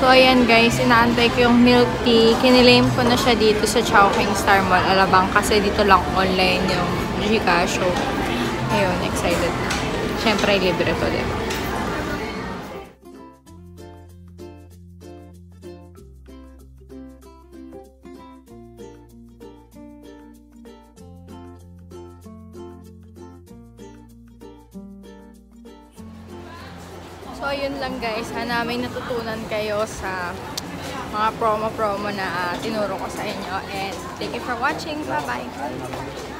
So, ayan guys, inaantay ko yung milk tea. Kinilaim ko na siya dito sa Chowking Star Mall, Alabang. Kasi dito lang online yung Gcash. So, ayun, excited na. Siyempre, libre to, diba? So, yun lang guys. Sana may natutunan kayo sa mga promo-promo na ah, tinuro ko sa inyo. And thank you for watching. Bye-bye!